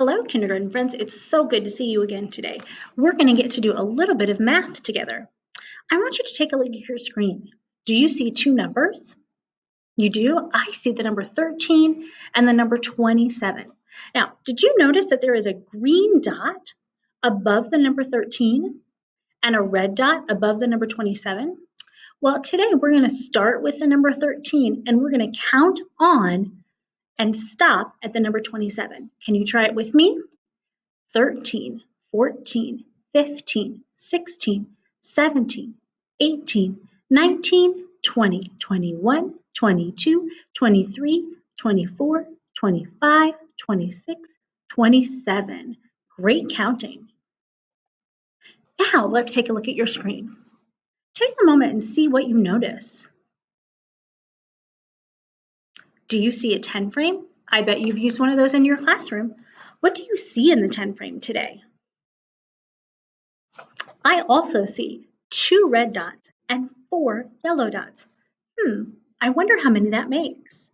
Hello, kindergarten friends. It's so good to see you again today. We're going to get to do a little bit of math together. I want you to take a look at your screen. Do you see two numbers? You do? I see the number 13 and the number 27. Now, did you notice that there is a green dot above the number 13 and a red dot above the number 27? Well, today we're going to start with the number 13 and we're going to count on and stop at the number 27. Can you try it with me? 13, 14, 15, 16, 17, 18, 19, 20, 21, 22, 23, 24, 25, 26, 27. Great counting. Now let's take a look at your screen. Take a moment and see what you notice. Do you see a 10 frame? I bet you've used one of those in your classroom. What do you see in the 10 frame today? I also see two red dots and four yellow dots. Hmm, I wonder how many that makes.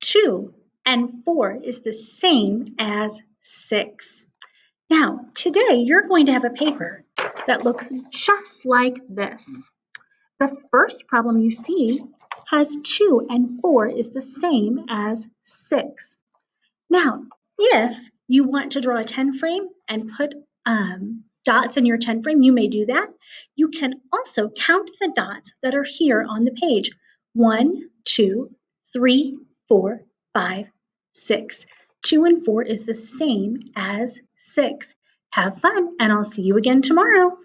Two and four is the same as six. Now, today you're going to have a paper that looks just like this. The first problem you see has 2 and 4 is the same as 6. Now, if you want to draw a 10 frame and put um, dots in your 10 frame, you may do that. You can also count the dots that are here on the page. 1, 2, 3, 4, 5, 6. 2 and 4 is the same as 6. Have fun, and I'll see you again tomorrow.